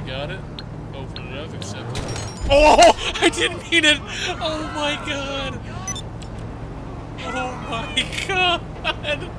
got it. Open it up, accept it. Oh! I didn't mean it! Oh my god! Oh my god!